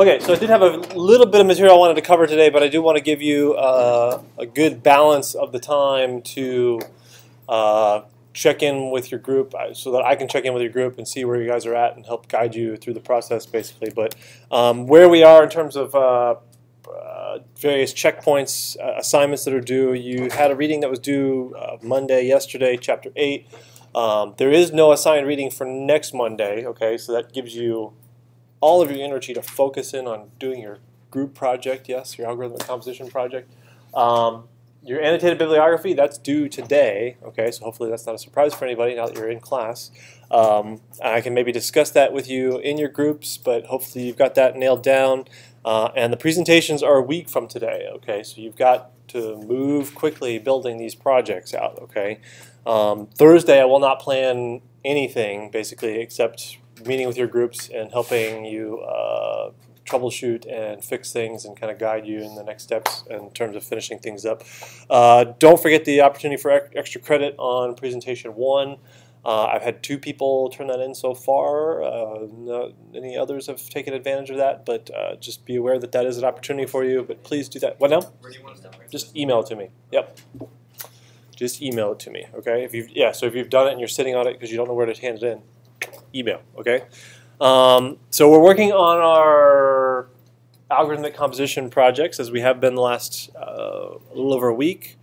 Okay, so I did have a little bit of material I wanted to cover today, but I do want to give you uh, a good balance of the time to uh, check in with your group uh, so that I can check in with your group and see where you guys are at and help guide you through the process, basically. But um, where we are in terms of uh, uh, various checkpoints, assignments that are due, you had a reading that was due Monday, yesterday, chapter 8. Um, there is no assigned reading for next Monday, okay, so that gives you all of your energy to focus in on doing your group project, yes, your algorithmic composition project. Um, your annotated bibliography, that's due today, okay, so hopefully that's not a surprise for anybody now that you're in class. Um, I can maybe discuss that with you in your groups, but hopefully you've got that nailed down. Uh, and the presentations are a week from today, okay, so you've got to move quickly building these projects out, okay. Um, Thursday I will not plan anything, basically, except meeting with your groups and helping you uh, troubleshoot and fix things and kind of guide you in the next steps in terms of finishing things up. Uh, don't forget the opportunity for extra credit on presentation one. Uh, I've had two people turn that in so far. Uh, no, any others have taken advantage of that, but uh, just be aware that that is an opportunity for you. But please do that. What now? Where do you want to start? Just email it to me. Yep. Just email it to me. Okay. If you yeah, so if you've done it and you're sitting on it because you don't know where to hand it in, email, okay? Um, so we're working on our algorithmic composition projects as we have been the last uh, a little over a week.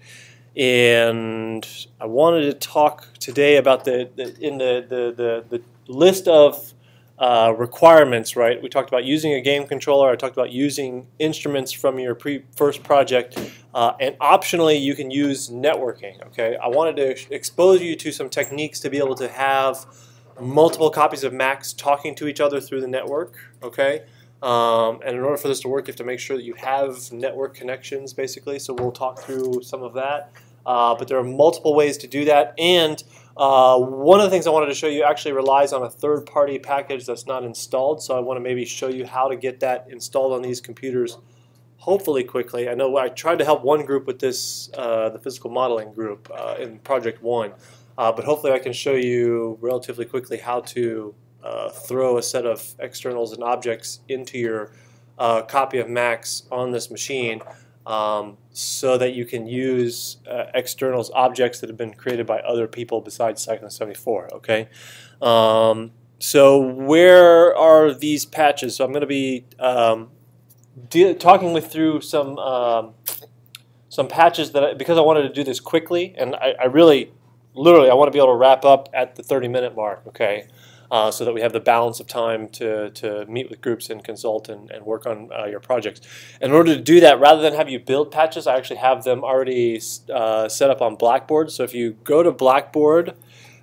And I wanted to talk today about the, the in the, the, the, the list of uh, requirements, right? We talked about using a game controller. I talked about using instruments from your first project. Uh, and optionally, you can use networking, okay? I wanted to expose you to some techniques to be able to have multiple copies of Max talking to each other through the network, okay? Um, and in order for this to work, you have to make sure that you have network connections, basically. So we'll talk through some of that. Uh, but there are multiple ways to do that. And uh, one of the things I wanted to show you actually relies on a third-party package that's not installed. So I want to maybe show you how to get that installed on these computers, hopefully quickly. I know I tried to help one group with this, uh, the physical modeling group uh, in Project 1. Uh, but hopefully I can show you relatively quickly how to uh, throw a set of externals and objects into your uh, copy of Max on this machine um, so that you can use uh, externals objects that have been created by other people besides Cycling 74. Okay, um, so where are these patches? So I'm going to be um, talking with through some um, some patches that I, because I wanted to do this quickly and I, I really literally, I want to be able to wrap up at the 30 minute mark, okay? Uh, so that we have the balance of time to, to meet with groups and consult and, and work on uh, your projects. In order to do that, rather than have you build patches, I actually have them already uh, set up on Blackboard. So if you go to Blackboard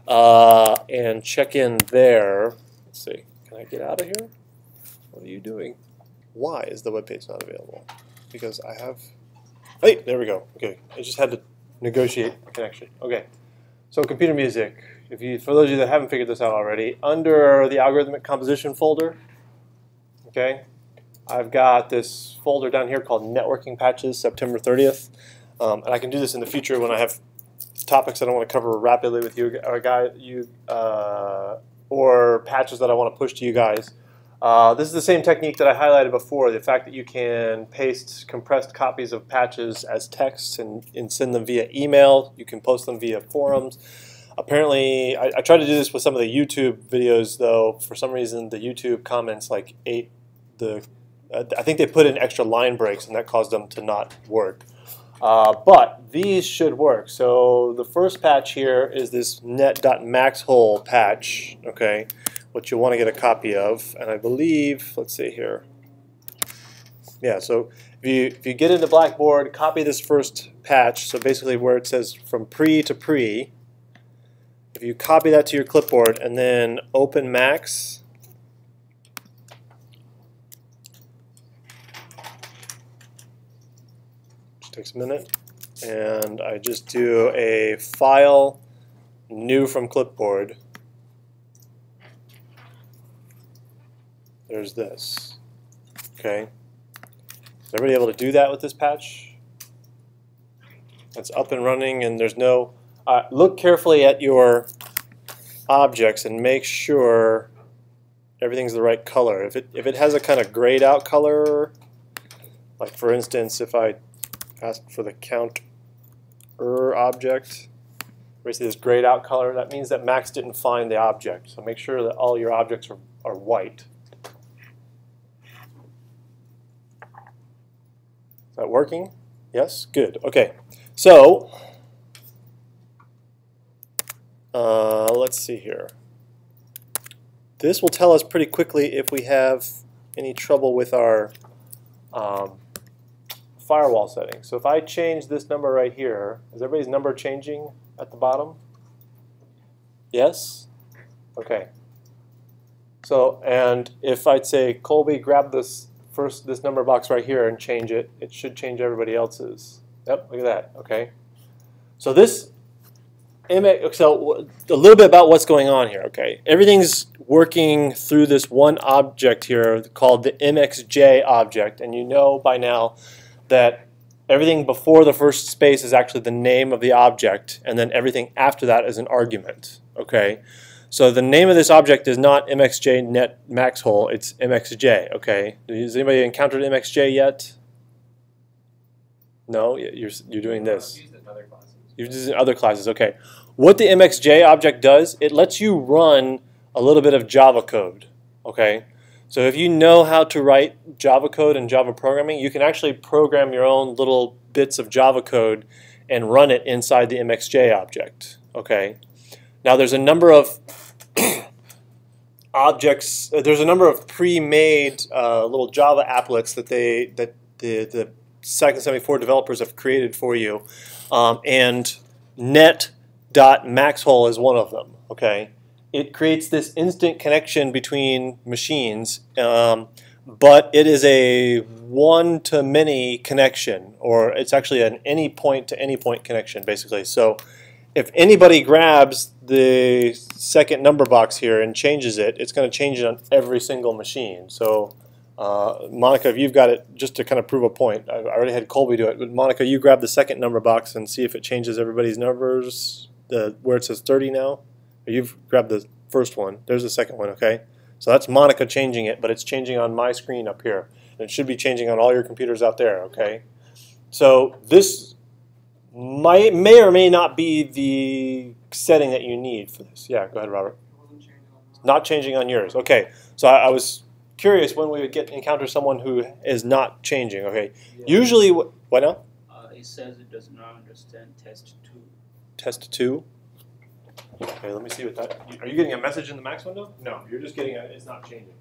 uh, and check in there, let's see, can I get out of here? What are you doing? Why is the web page not available? Because I have, hey, there we go. Okay, I just had to negotiate a connection. Okay. So computer music, if you, for those of you that haven't figured this out already, under the algorithmic composition folder, okay, I've got this folder down here called networking patches September 30th. Um, and I can do this in the future when I have topics that I want to cover rapidly with you, or guy, you, uh, or patches that I want to push to you guys. Uh, this is the same technique that I highlighted before, the fact that you can paste compressed copies of patches as text and, and send them via email. You can post them via forums. Apparently, I, I tried to do this with some of the YouTube videos, though. For some reason, the YouTube comments like ate the. Uh, I think they put in extra line breaks, and that caused them to not work. Uh, but these should work. So the first patch here is this net.maxhole patch. Okay, what you'll want to get a copy of. And I believe, let's see here. Yeah, so if you, if you get into Blackboard, copy this first patch, so basically where it says from pre to pre, if you copy that to your clipboard and then open Max, takes a minute, and I just do a file new from clipboard there's this. Okay. Is everybody able to do that with this patch? It's up and running and there's no... Uh, look carefully at your objects and make sure everything's the right color. If it if it has a kind of grayed out color, like for instance, if I ask for the counter object, where you see this grayed out color, that means that Max didn't find the object. So make sure that all your objects are, are white. Is that working? Yes? Good. Okay. So, uh, let's see here. This will tell us pretty quickly if we have any trouble with our um, firewall settings. So if I change this number right here, is everybody's number changing at the bottom? Yes? Okay. So, and if I'd say, Colby, grab this first this number box right here and change it, it should change everybody else's. Yep, look at that. Okay. So this so a little bit about what's going on here. Okay, everything's working through this one object here called the MXJ object, and you know by now that everything before the first space is actually the name of the object, and then everything after that is an argument. Okay, so the name of this object is not MXJ net max hole, it's MXJ. Okay, has anybody encountered MXJ yet? No, you're you're doing this. You're using other classes. Okay, what the MXJ object does, it lets you run a little bit of Java code. Okay, so if you know how to write Java code and Java programming, you can actually program your own little bits of Java code and run it inside the MXJ object. Okay. Now there's a number of objects. Uh, there's a number of pre-made uh, little Java applets that they that the the Cycling74 developers have created for you, um, and net.maxhole is one of them. Okay it creates this instant connection between machines, um, but it is a one-to-many connection, or it's actually an any point to any point connection, basically. So if anybody grabs the second number box here and changes it, it's going to change it on every single machine. So uh, Monica, if you've got it, just to kind of prove a point, I already had Colby do it, but Monica, you grab the second number box and see if it changes everybody's numbers, the, where it says 30 now. You've grabbed the first one. There's the second one, okay? So that's Monica changing it, but it's changing on my screen up here. And it should be changing on all your computers out there, okay? So this might, may or may not be the setting that you need for this. Yeah, go ahead, Robert. Not changing on yours. Okay, so I, I was curious when we would get encounter someone who is not changing. Okay, yeah. usually what, now? Uh, it says it does not understand test two. Test two. Okay, let me see what that. Are you getting a message in the max window? No, you're just getting a. It's not changing.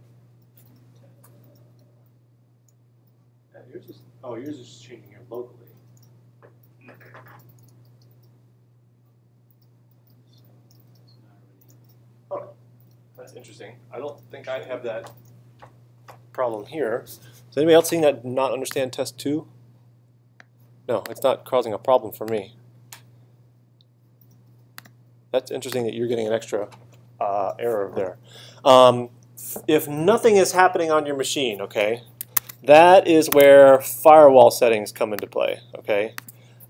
Yeah, yours is. Oh, yours is changing here locally. Oh, interesting. I don't think I have that problem here. Is anybody else seeing that not understand test two? No, it's not causing a problem for me that's interesting that you're getting an extra uh, error there. Um, if nothing is happening on your machine, okay, that is where firewall settings come into play, okay.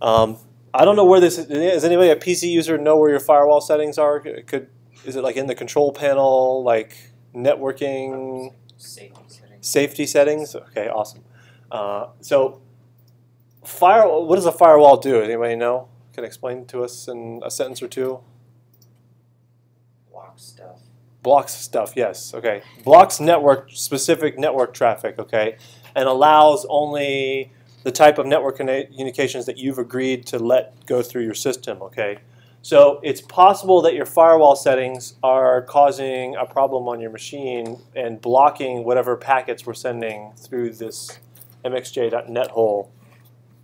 Um, I don't know where this is. Does anybody a PC user know where your firewall settings are? It could is it like in the control panel, like networking? Safety settings. Safety settings. Okay, awesome. Uh, so, fire. What does a firewall do? Anybody know? Can explain to us in a sentence or two? blocks stuff. Blocks stuff, yes. Okay. Blocks network specific network traffic, okay, and allows only the type of network communications that you've agreed to let go through your system, okay? So it's possible that your firewall settings are causing a problem on your machine and blocking whatever packets we're sending through this mxj.net hole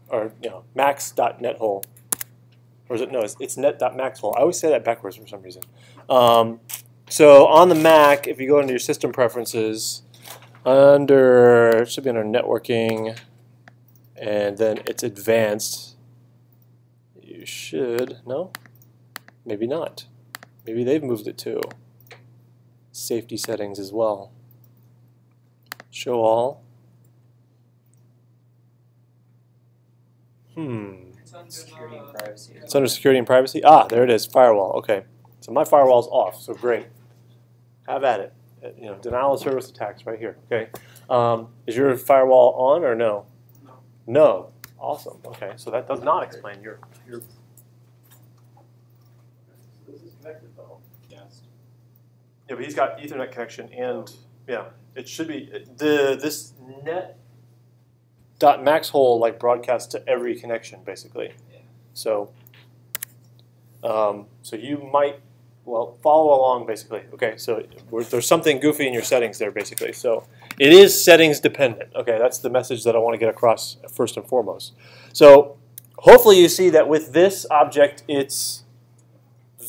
or you know max.net hole or is it no? It's, it's net.maxhole. I always say that backwards for some reason. Um, so on the Mac, if you go into your system preferences, under it should be under networking, and then it's advanced. You should no, maybe not. Maybe they've moved it to safety settings as well. Show all. Hmm. It's under, Security and privacy. It's under security and privacy. Ah, there it is. Firewall. Okay. So my firewall's off. So great. Have at it. uh, you know, denial of service attacks right here. Okay, um, is your firewall on or no? No. No. Awesome. Okay, so that does not explain your your. Connected though. Yes. Yeah, but he's got Ethernet connection and yeah, it should be the this net dot max hole like broadcasts to every connection basically. Yeah. So um, so you might well follow along basically. Okay, so we're, there's something goofy in your settings there basically. So it is settings dependent. Okay, that's the message that I want to get across first and foremost. So hopefully you see that with this object it's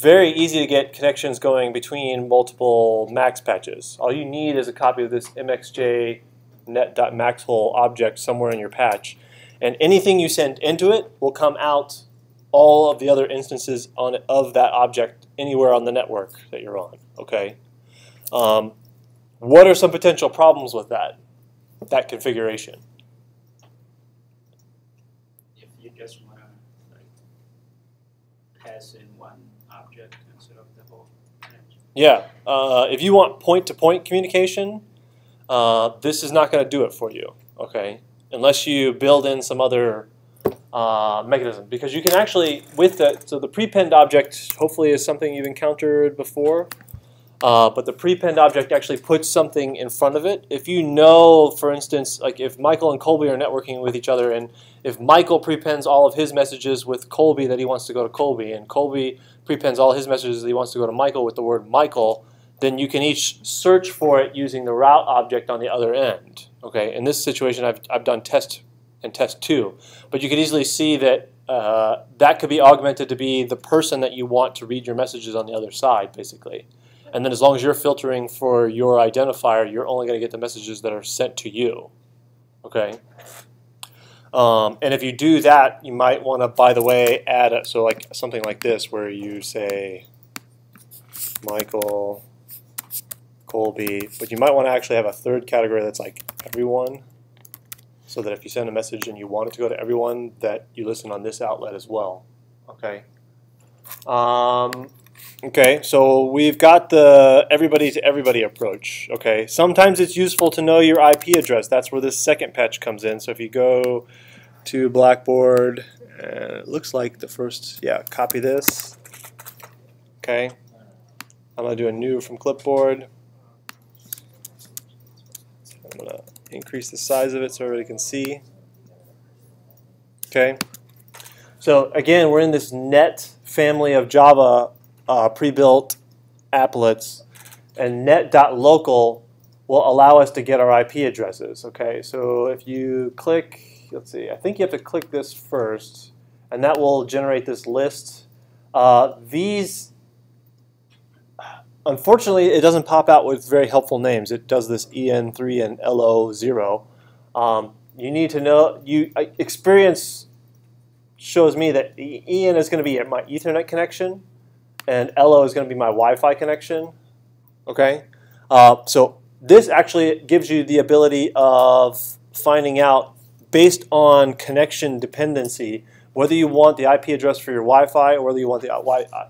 very easy to get connections going between multiple max patches. All you need is a copy of this mxj net.maxhole object somewhere in your patch. And anything you send into it will come out all of the other instances on of that object anywhere on the network that you're on. Okay. Um, what are some potential problems with that that configuration? If you just wanna like pass in one object instead of the whole connection. Yeah. Uh, if you want point-to-point communication, uh, this is not going to do it for you. Okay. Unless you build in some other uh, mechanism, because you can actually with the so the prepend object hopefully is something you've encountered before. Uh, but the prepend object actually puts something in front of it. If you know, for instance, like if Michael and Colby are networking with each other, and if Michael prepends all of his messages with Colby that he wants to go to Colby, and Colby prepends all his messages that he wants to go to Michael with the word Michael, then you can each search for it using the route object on the other end. Okay, in this situation, I've, I've done test and test two, but you could easily see that uh, that could be augmented to be the person that you want to read your messages on the other side, basically. And then as long as you're filtering for your identifier, you're only going to get the messages that are sent to you. Okay. Um, and if you do that, you might want to, by the way, add a, so like something like this, where you say Michael, Colby, but you might want to actually have a third category that's like everyone, so that if you send a message and you want it to go to everyone, that you listen on this outlet as well. Okay. Um, okay, so we've got the everybody to everybody approach. Okay, sometimes it's useful to know your IP address. That's where this second patch comes in. So if you go to Blackboard, and it looks like the first, yeah, copy this. Okay, I'm gonna do a new from clipboard. I'm gonna increase the size of it so everybody can see. Okay. So again, we're in this net family of Java uh, pre-built applets, and net.local will allow us to get our IP addresses. Okay, so if you click, let's see, I think you have to click this first, and that will generate this list. Uh, these, unfortunately, it doesn't pop out with very helpful names. It does this EN3 and LO0. Um, you need to know, you uh, experience shows me that EN is going to be my Ethernet connection, and LO is going to be my Wi-Fi connection. Okay, uh, so this actually gives you the ability of finding out based on connection dependency whether you want the IP address for your Wi-Fi or whether you want the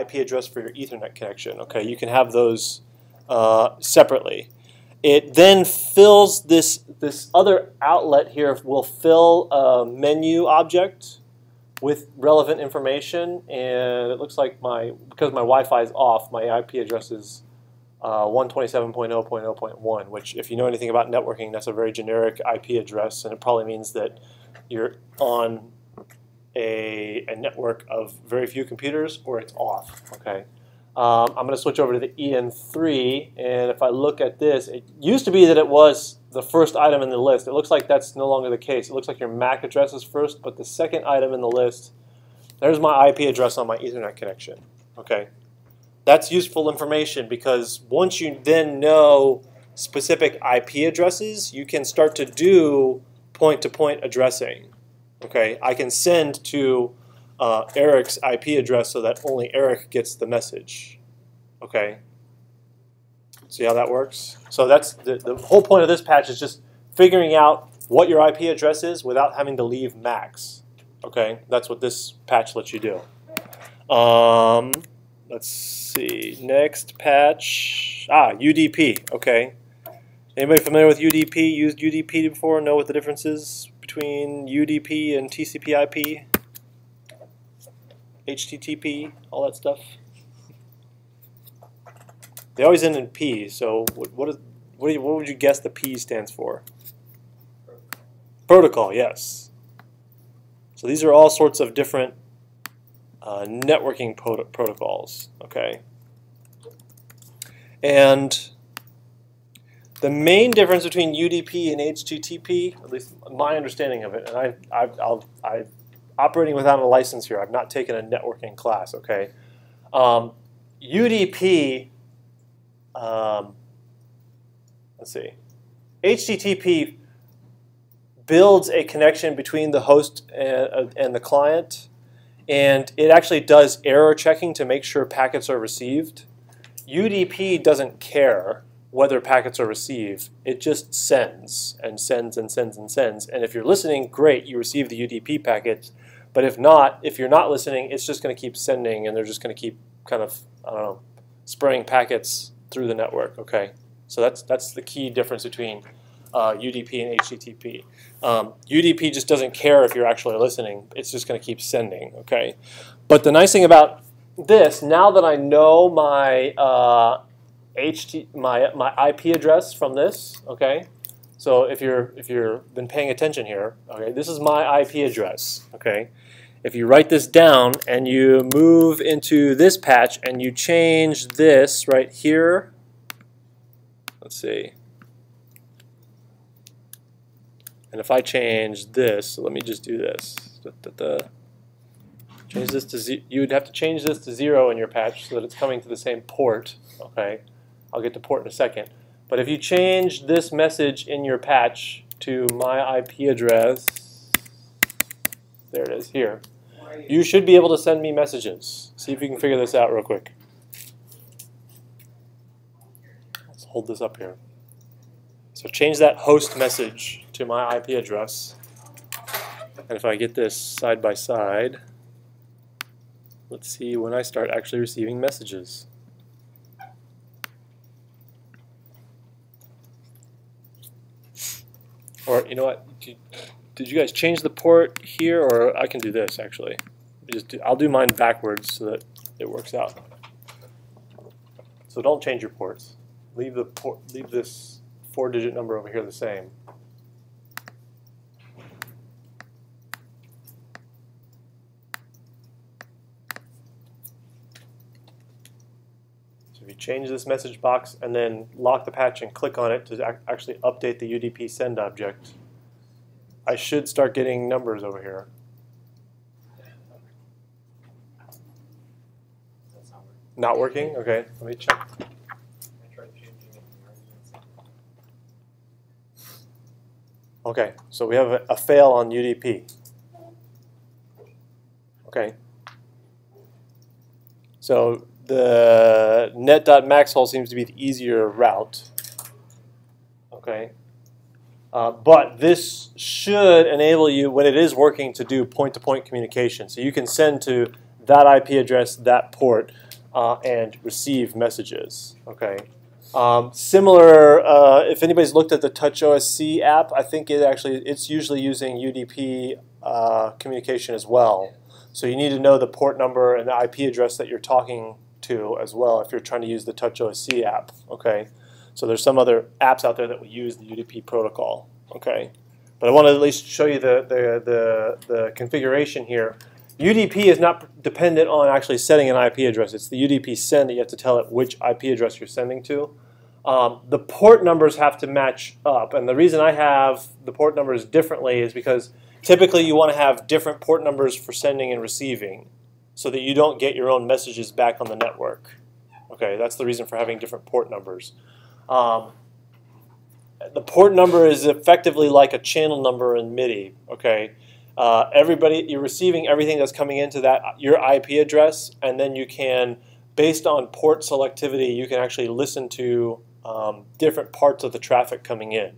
IP address for your Ethernet connection. Okay, you can have those uh, separately. It then fills this this other outlet here will fill a menu object with relevant information, and it looks like my because my Wi-Fi is off, my IP address is uh, 127.0.0.1, which if you know anything about networking, that's a very generic IP address, and it probably means that you're on a, a network of very few computers or it's off. Okay. Um, I'm going to switch over to the EN3, and if I look at this, it used to be that it was the first item in the list. It looks like that's no longer the case. It looks like your MAC address is first, but the second item in the list, there's my IP address on my Ethernet connection. Okay, That's useful information because once you then know specific IP addresses, you can start to do point-to-point addressing. Okay, I can send to uh, Eric's IP address so that only Eric gets the message. Okay. See how that works? So that's the, the whole point of this patch is just figuring out what your IP address is without having to leave max. Okay, that's what this patch lets you do. Um, let's see. Next patch. Ah, UDP. Okay. Anybody familiar with UDP? Used UDP before? Know what the difference is between UDP and TCP/IP? HTTP, all that stuff. They always end in P. So what what is what, do you, what would you guess the P stands for? Protocol. Yes. So these are all sorts of different uh, networking prot protocols. Okay. And the main difference between UDP and HTTP, at least my understanding of it, and I, I, I'll, I'm operating without a license here. I've not taken a networking class. Okay. Um, UDP. Um, let's see. HTTP builds a connection between the host and, and the client and it actually does error checking to make sure packets are received. UDP doesn't care whether packets are received. It just sends and sends and sends and sends. And if you're listening, great, you receive the UDP packets. But if not, if you're not listening, it's just going to keep sending and they're just going to keep kind of, I don't know, spraying packets through the network, okay? So that's, that's the key difference between uh, UDP and HTTP. Um, UDP just doesn't care if you're actually listening. It's just going to keep sending, okay? But the nice thing about this, now that I know my uh, HT, my my IP address from this, okay? So if you're if you've been paying attention here, okay, this is my IP address, okay? If you write this down and you move into this patch and you change this right here, let's see, And if I change this, so let me just do this. Da, da, da. Change this to you would have to change this to zero in your patch so that it's coming to the same port. Okay, I'll get to port in a second. But if you change this message in your patch to my IP address, there it is here, you should be able to send me messages. See if you can figure this out real quick. Let's hold this up here. So change that host message to my IP address. And if I get this side by side, let's see when I start actually receiving messages. Or, you know what, did you guys change the port here, or I can do this actually. Just do, I'll do mine backwards so that it works out. So don't change your ports. Leave the port, leave this four-digit number over here the same. So if you change this message box and then lock the patch and click on it to ac actually update the UDP send object, I should start getting numbers over here. Not working? Okay, let me check. Okay, so we have a, fail on UDP. Okay. So the net.maxhole seems to be the easier route. Okay. Uh, but this should enable you, when it is working, to do point-to-point -point communication. So you can send to that IP address, that port, uh, and receive messages. Okay. Um, similar, uh, if anybody's looked at the TouchOSC app, I think it actually it's usually using UDP uh, communication as well. So you need to know the port number and the IP address that you're talking to as well if you're trying to use the TouchOSC app. Okay, so there's some other apps out there that will use the UDP protocol. Okay, but I want to at least show you the the the, the configuration here. UDP is not dependent on actually setting an IP address. It's the UDP send that you have to tell it which IP address you're sending to. Um, the port numbers have to match up. And the reason I have the port numbers differently is because typically you want to have different port numbers for sending and receiving so that you don't get your own messages back on the network. Okay, that's the reason for having different port numbers. Um, the port number is effectively like a channel number in MIDI. Okay, uh, everybody, you're receiving everything that's coming into that your IP address, and then you can, based on port selectivity, you can actually listen to um, different parts of the traffic coming in.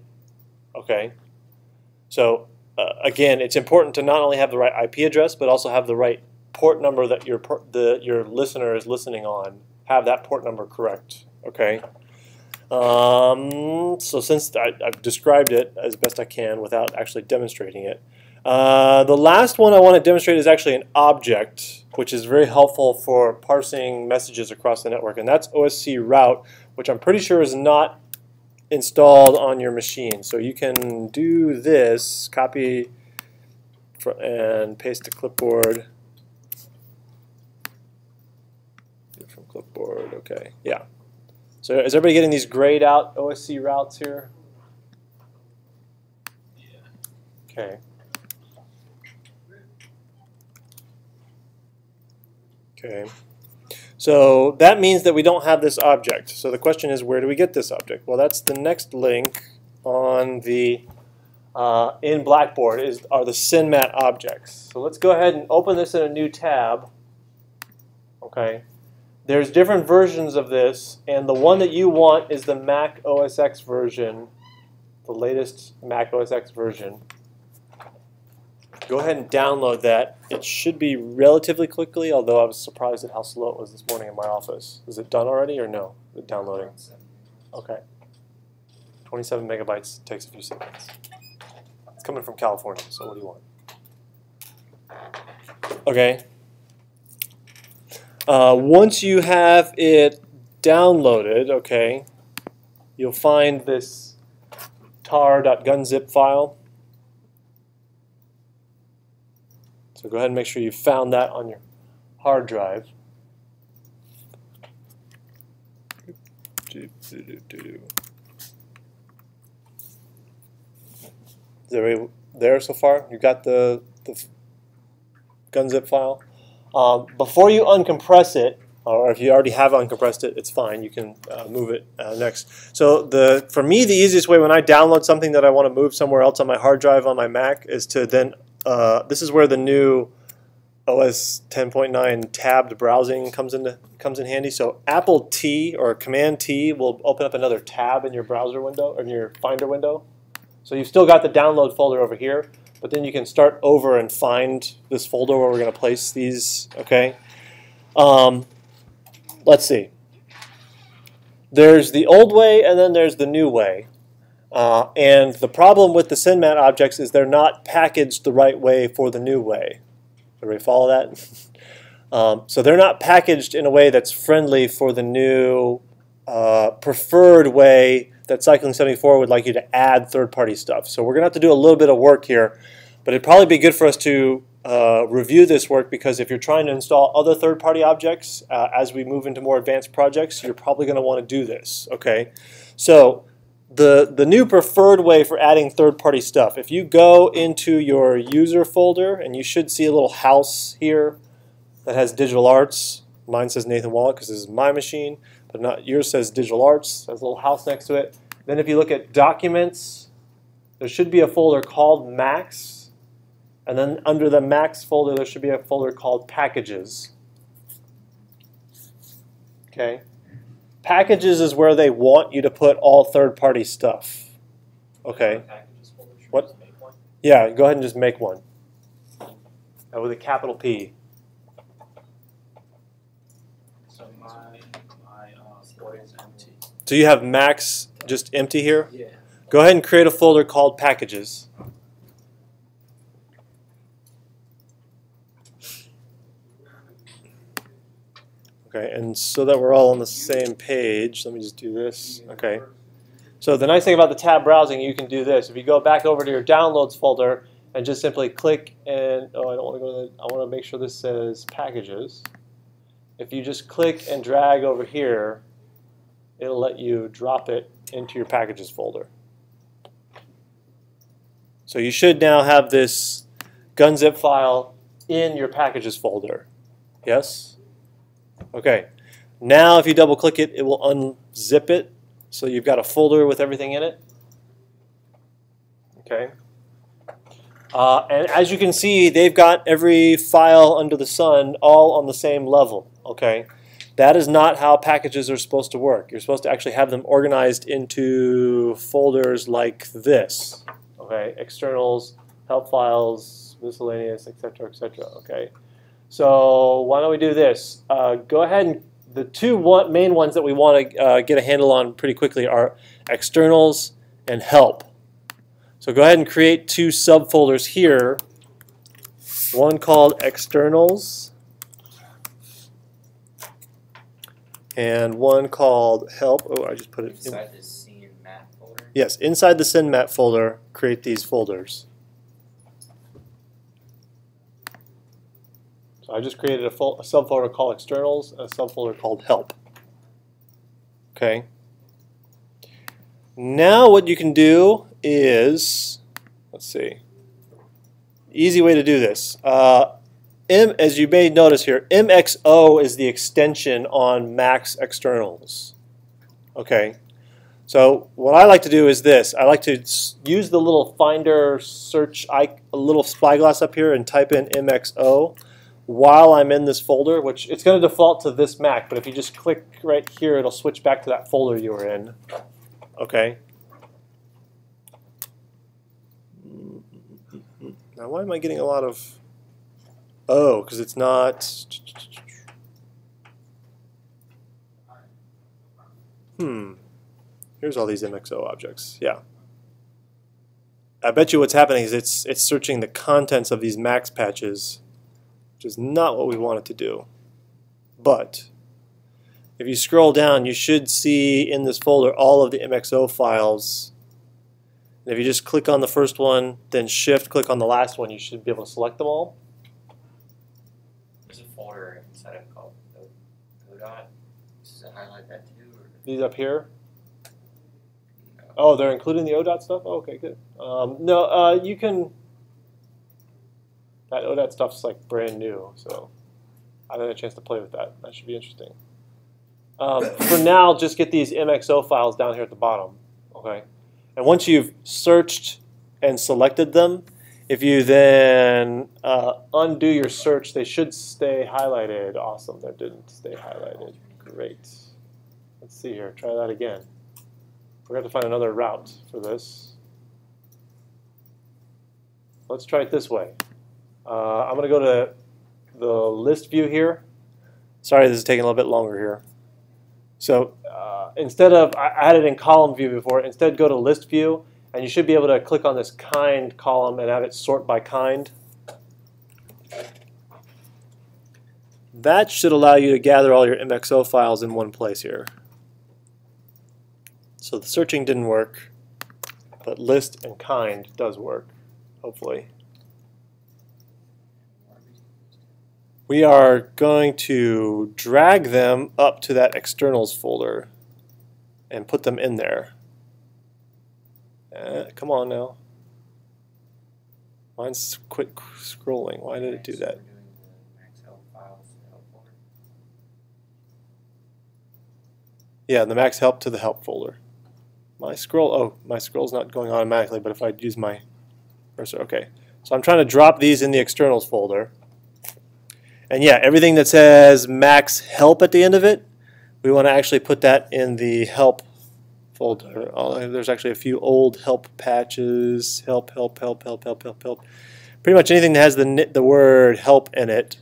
Okay, so uh, again, it's important to not only have the right IP address, but also have the right port number that your the your listener is listening on have that port number correct. Okay. Um, so since I, I've described it as best I can without actually demonstrating it, uh, the last one I want to demonstrate is actually an object, which is very helpful for parsing messages across the network, and that's OSC route, which I'm pretty sure is not installed on your machine. So you can do this, copy and paste to clipboard. From clipboard, okay, yeah. So is everybody getting these grayed out OSC routes here? Okay. Okay. So that means that we don't have this object. So the question is, where do we get this object? Well, that's the next link on the uh, in Blackboard is are the CNMAT objects. So let's go ahead and open this in a new tab. Okay. There's different versions of this, and the one that you want is the Mac OS X version, the latest Mac OS X version. Go ahead and download that. It should be relatively quickly, although I was surprised at how slow it was this morning in my office. Is it done already or no? The downloading. Okay. 27 megabytes takes a few seconds. It's coming from California, so what do you want? Okay. Uh, once you have it downloaded, okay, you'll find this tar.gunzip file. So go ahead and make sure you found that on your hard drive. Is there there so far? You got the, the gunzip file? Um, before you uncompress it, or if you already have uncompressed it, it's fine. You can uh, move it uh, next. So the for me, the easiest way when I download something that I want to move somewhere else on my hard drive on my Mac is to then, uh, this is where the new OS 10.9 tabbed browsing comes into comes in handy. So Apple T or Command T will open up another tab in your browser window or in your Finder window. So you've still got the download folder over here, but then you can start over and find this folder where we're going to place these. Okay. Um, let's see. There's the old way and then there's the new way. Uh, and the problem with the CNMAT objects is they're not packaged the right way for the new way. Everybody follow that? um, so they're not packaged in a way that's friendly for the new uh, preferred way that Cycling 74 would like you to add third-party stuff. So we're going to have to do a little bit of work here, but it'd probably be good for us to uh, review this work because if you're trying to install other third-party objects uh, as we move into more advanced projects, you're probably going to want to do this. Okay, so the the new preferred way for adding third-party stuff. If you go into your user folder and you should see a little house here that has digital arts. Mine says Nathan Wolek because this is my machine, but not yours says digital arts. There's a little house next to it. Then if you look at documents, there should be a folder called max. and then under the max folder, there should be a folder called Packages. Okay. Packages is where they want you to put all third-party stuff. Okay. What? Yeah, go ahead and just make one. Uh, with a capital P. So my, my uh, folder is empty. So you have max just empty here? Yeah. Go ahead and create a folder called Packages. Okay, and so that we're all on the same page, let me just do this. Okay. So the nice thing about the tab browsing, you can do this. If you go back over to your downloads folder and just simply click and, oh, I don't want to go to the, I want to make sure this says packages. If you just click and drag over here, it'll let you drop it into your packages folder. So you should now have this gunzip file in your packages folder. Yes? Okay, now if you double click it, it will unzip it. So you've got a folder with everything in it. Okay. Uh, and as you can see, they've got every file under the sun all on the same level. Okay. That is not how packages are supposed to work. You're supposed to actually have them organized into folders like this. Okay, externals, help files, miscellaneous, etc., etc. Okay, So why don't we do this? Uh, go ahead and the two one, main ones that we want to uh, get a handle on pretty quickly are externals and help. So go ahead and create two subfolders here. One called externals and one called help. Oh, I just put it in. Inside the scene map folder. Yes, inside the CNMAT folder, create these folders. So I just created a, a subfolder called externals a subfolder called help. Okay. Now what you can do is, let's see, easy way to do this. Uh, M, as you may notice here, MXO is the extension on Max externals. Okay. So what I like to do is this. I like to use the little Finder search, I, a little spyglass up here and type in MXO while I'm in this folder, which it's going to default to this Mac, but if you just click right here, it'll switch back to that folder you were in. Okay. Now, why am I getting a lot of... Oh, because it's not... Hmm. Here's all these MXO objects. Yeah. I bet you what's happening is it's it's searching the contents of these max patches, which is not what we want it to do. But if you scroll down, you should see in this folder all of the MXO files. And if you just click on the first one, then shift click on the last one, you should be able to select them all. There's a folder inside of called O- ODOT. Does highlight that too? Or These up here. no? Oh, they're including the ODOT stuff? Oh, okay, good. Um, no, uh, you can. That ODOT stuff's like brand new, so I haven't had a chance to play with that. That should be interesting. Um, for now, just get these MXO files down here at the bottom, okay? And once you've searched and selected them, if you then uh, undo your search, they should stay highlighted. Awesome, they didn't stay highlighted. Great. Let's see here, try that again. We're going to find another route for this. Let's try it this way. Uh, I'm going to go to the list view here. Sorry, this is taking a little bit longer here. So uh, instead of, I had in column view before, instead go to list view, and you should be able to click on this kind column and have it sort by kind. That should allow you to gather all your MXO files in one place here. So the searching didn't work, but list and kind does work, hopefully. We are going to drag them up to that externals folder and put them in there. Uh, come on now. Mine's quit scrolling. Why did it do that? We're doing the max help files help folder. Yeah, the max help to the help folder. My scroll, oh, my scroll's not going automatically, but if I use my cursor, okay. So I'm trying to drop these in the externals folder. And yeah, everything that says max help at the end of it, we want to actually put that in the help folder. There's actually a few old help patches. Help, help, help, help, help, help, help. Pretty much anything that has the the word help in it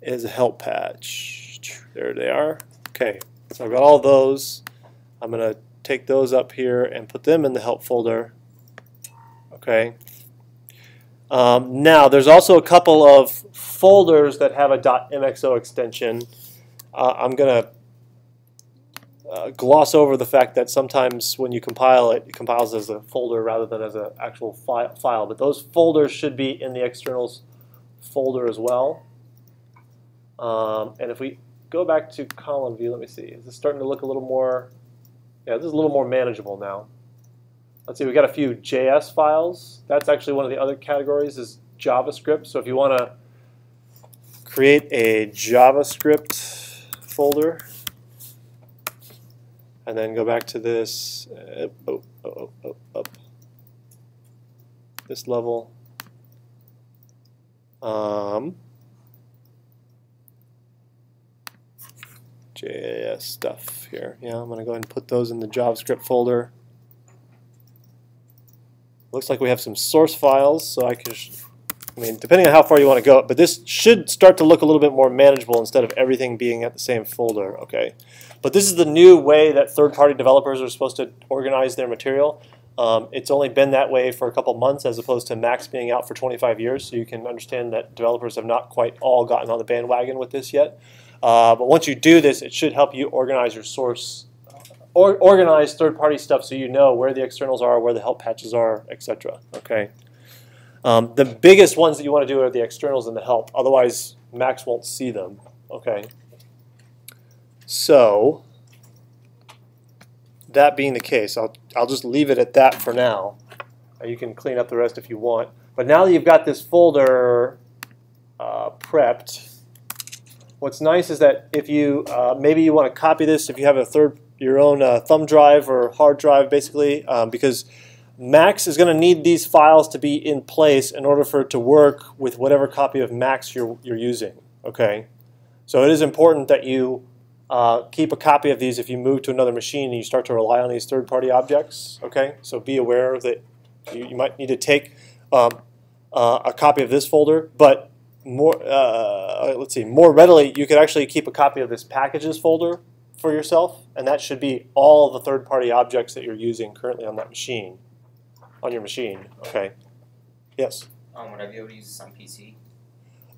is a help patch. There they are. Okay, so I've got all those. I'm going to take those up here and put them in the help folder. Okay. Um, now, there's also a couple of folders that have a .mxo extension. Uh, I'm going to uh, gloss over the fact that sometimes when you compile it, it compiles as a folder rather than as an actual fi- file. But those folders should be in the externals folder as well. Um, and if we go back to column view, let me see. Is this starting to look a little more? Yeah, this is a little more manageable now. Let's see, We've got a few JS files. That's actually one of the other categories is JavaScript. So if you want to create a JavaScript folder, and then go back to this, uh, oh, oh, oh, oh, this level. Um, JS stuff here. Yeah, I'm going to go ahead and put those in the JavaScript folder. Looks like we have some source files, so I can I mean, depending on how far you want to go, but this should start to look a little bit more manageable instead of everything being at the same folder, okay? But this is the new way that third-party developers are supposed to organize their material. Um, it's only been that way for a couple months as opposed to Max being out for 25 years, so you can understand that developers have not quite all gotten on the bandwagon with this yet. Uh, but once you do this, it should help you organize your source, or organize third-party stuff so you know where the externals are, where the help patches are, etc. Okay. Um, the biggest ones that you want to do are the externals and the help. Otherwise, Max won't see them. Okay. So, that being the case, I'll, I'll just leave it at that for now. Uh, You can clean up the rest if you want. But now that you've got this folder uh, prepped, what's nice is that if you uh, maybe you want to copy this, if you have a third your own uh, thumb drive or hard drive, basically, um, because Max is going to need these files to be in place in order for it to work with whatever copy of Max you're, you're using. Okay, so it is important that you uh, keep a copy of these if you move to another machine and you start to rely on these third-party objects. Okay, so be aware that you, you might need to take um, uh, a copy of this folder, but more uh, let's see, more readily you could actually keep a copy of this packages folder for yourself, and that should be all the third-party objects that you're using currently on that machine on your machine. Okay. Yes. Um, would I be able to use this on PC?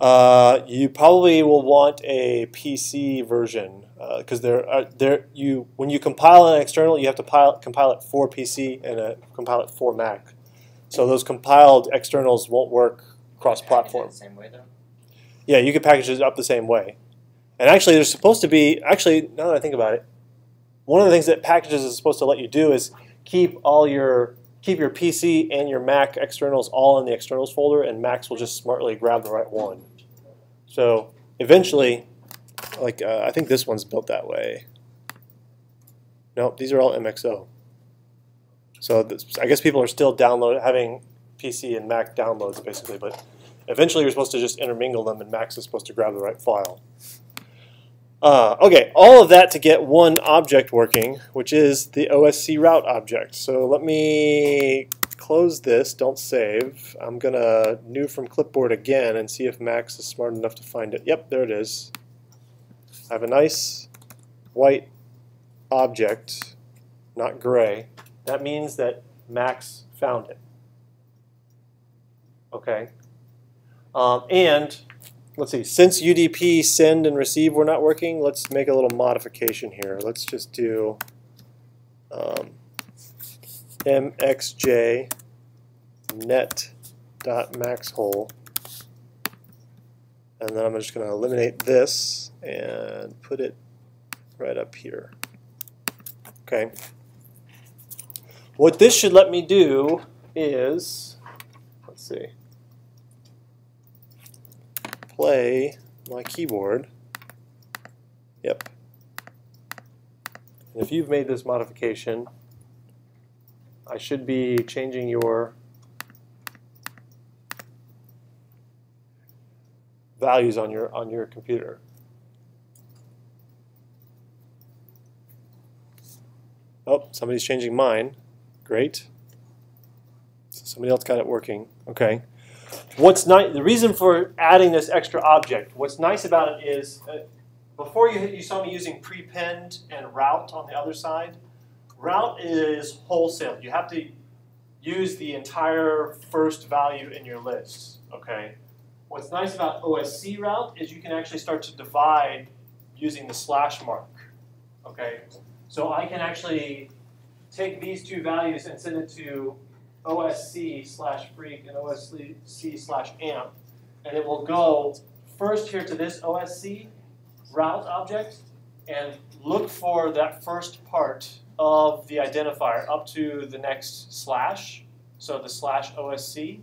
Uh, you probably will want a PC version because there are there you when you compile an external, you have to pile, compile it for PC and uh, compile it for Mac. So those compiled externals won't work cross-platform. The Same way though. Yeah, you can package it up the same way. And actually, there's supposed to be actually now that I think about it, one of the things that packages is supposed to let you do is keep all your keep your PC and your Mac externals all in the externals folder, and Max will just smartly grab the right one. So eventually, like uh, I think this one's built that way. Nope, these are all MXO. So this, I guess people are still download having PC and Mac downloads basically, but eventually you're supposed to just intermingle them, and Max is supposed to grab the right file. Uh, okay, all of that to get one object working, which is the OSC route object. So let me close this, don't save. I'm going to new from clipboard again and see if Max is smart enough to find it. Yep, there it is. I have a nice white object, not gray. That means that Max found it. Okay. Um, and let's see, since UDP send and receive were not working, let's make a little modification here. Let's just do um, mxj net dot max hole. And then I'm just going to eliminate this and put it right up here. Okay. What this should let me do is, let's see play my keyboard. Yep. And if you've made this modification, I should be changing your values on your on your computer. Oh, somebody's changing mine. Great. So somebody else got it working. Okay. What's nice, the reason for adding this extra object, what's nice about it is, uh, before you, you saw me using prepend and route on the other side. Route is wholesale. You have to use the entire first value in your list, okay? What's nice about OSC route is you can actually start to divide using the slash mark, okay? So I can actually take these two values and send it to OSC slash freak and OSC slash amp, and it will go first here to this OSC route object and look for that first part of the identifier up to the next slash, so the slash OSC,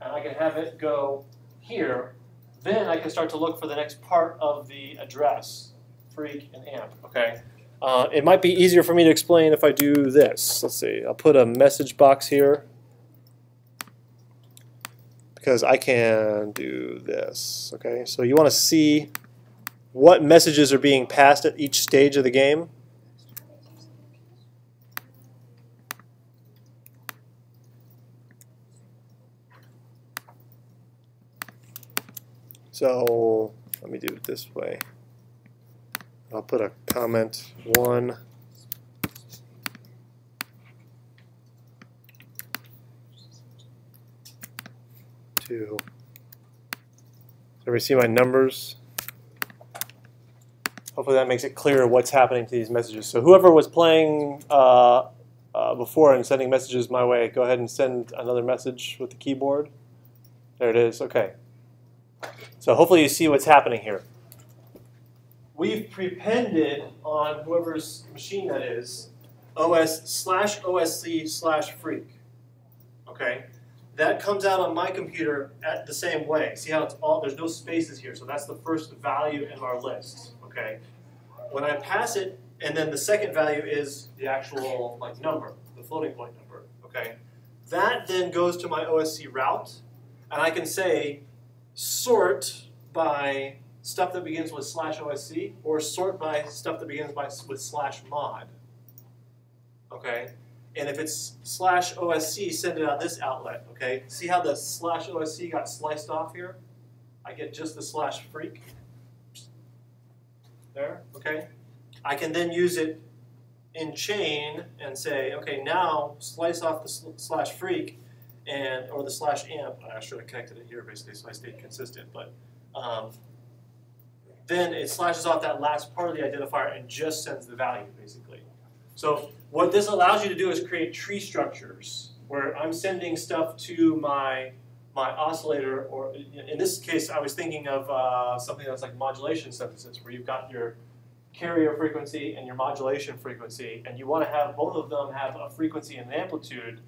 and I can have it go here. Then I can start to look for the next part of the address, freak and amp, okay? Uh, it might be easier for me to explain if I do this. Let's see, I'll put a message box here because I can do this. Okay, so you want to see what messages are being passed at each stage of the game. So let me do it this way. I'll put a comment one. Two. Everybody see my numbers? Hopefully that makes it clear what's happening to these messages. So whoever was playing uh, uh, before and sending messages my way, go ahead and send another message with the keyboard. There it is. Okay. So hopefully you see what's happening here. We've prepended on whoever's machine that is, OS slash OSC slash freak. Okay. That comes out on my computer at the same way. See how it's all there's no spaces here, so that's the first value in our list. Okay. When I pass it, and then the second value is the actual like number, the floating point number. Okay. That then goes to my OSC route, and I can say sort by stuff that begins with slash OSC or sort by stuff that begins by with slash mod. Okay, and if it's slash OSC, send it out this outlet. Okay, see how the slash OSC got sliced off here? I get just the slash freak. There, okay. I can then use it in chain and say, okay, now slice off the sl slash freak and or the slash amp. I should have connected it here basically so I stayed consistent, but um, then it slashes off that last part of the identifier and just sends the value basically. So what this allows you to do is create tree structures where I'm sending stuff to my my oscillator, or in this case, I was thinking of uh, something that's like modulation synthesis, where you've got your carrier frequency and your modulation frequency, and you want to have both of them have a frequency and an amplitude,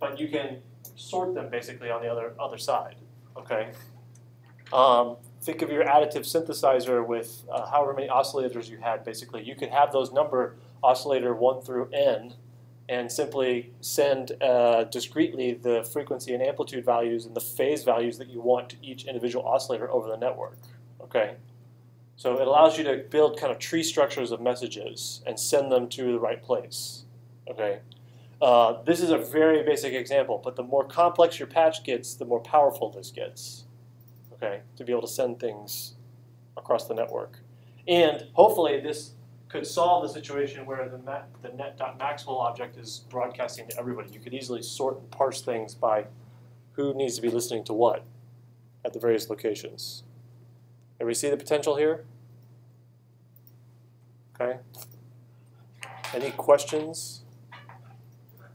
but you can sort them basically on the other other side. Okay. Um, think of your additive synthesizer with uh, however many oscillators you had. Basically, you could have those number oscillator one through n, and simply send uh, discretely the frequency and amplitude values and the phase values that you want to each individual oscillator over the network. Okay. So it allows you to build kind of tree structures of messages and send them to the right place. Okay. Uh, this is a very basic example, but the more complex your patch gets, the more powerful this gets. Okay, to be able to send things across the network, and hopefully this could solve the situation where the, the net.maxhole object is broadcasting to everybody. You could easily sort and parse things by who needs to be listening to what at the various locations. Everybody see the potential here? Okay. Any questions?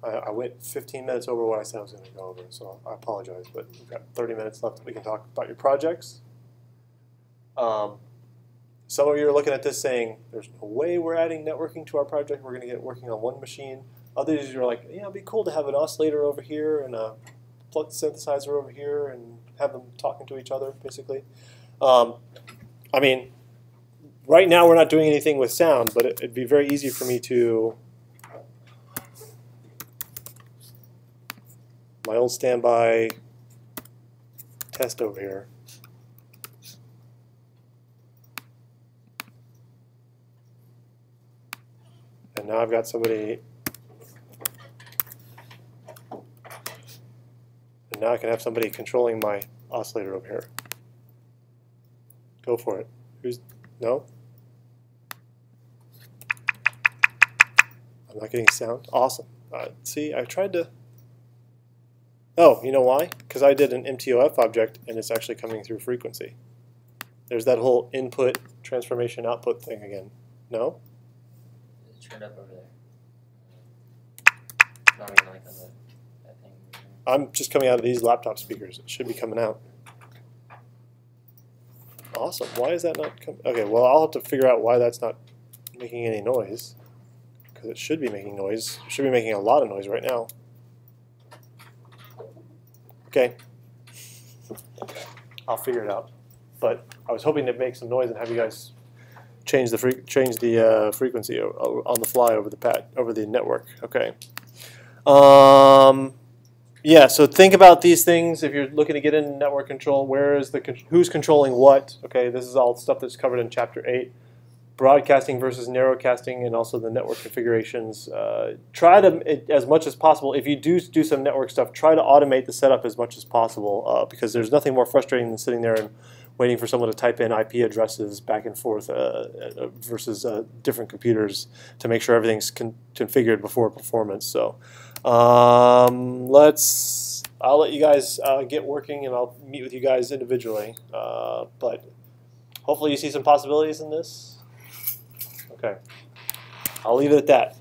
I, I, went 15 minutes over what I said I was going to go over, so I apologize, but we've got 30 minutes left. That we can talk about your projects. Um, some of you are looking at this saying, there's no way we're adding networking to our project. We're going to get working on one machine. Others are like, yeah, it'd be cool to have an oscillator over here and a synthesizer over here and have them talking to each other, basically. Um, I mean, right now we're not doing anything with sound, but it, it'd be very easy for me to my old standby test over here. And now I've got somebody, and now I can have somebody controlling my oscillator over here. Go for it. Who's, no? I'm not getting sound. Awesome. Uh, see, I tried to, oh, you know why? Because I did an MTOF object and it's actually coming through frequency. There's that whole input transformation output thing again. No? It's turned up over there. Not even like on the, that thing. I'm just coming out of these laptop speakers. It should be coming out. Awesome. Why is that not coming? Okay, well, I'll have to figure out why that's not making any noise. Because it should be making noise. It should be making a lot of noise right now. Okay. I'll figure it out. But I was hoping to make some noise and have you guys change the change the uh, frequency on the fly over the over the network. Okay. Um, yeah, so think about these things if you're looking to get into network control. Where is the who's controlling what? Okay, this is all stuff that's covered in chapter eight. Broadcasting versus narrowcasting, and also the network configurations. Uh, try to, as much as possible, if you do do some network stuff, try to automate the setup as much as possible uh, because there's nothing more frustrating than sitting there and waiting for someone to type in IP addresses back and forth uh, uh, versus uh, different computers to make sure everything's con- configured before performance. So um, let's. I'll let you guys uh, get working, and I'll meet with you guys individually. But hopefully, you see some possibilities in this. Okay, I'll leave it at that.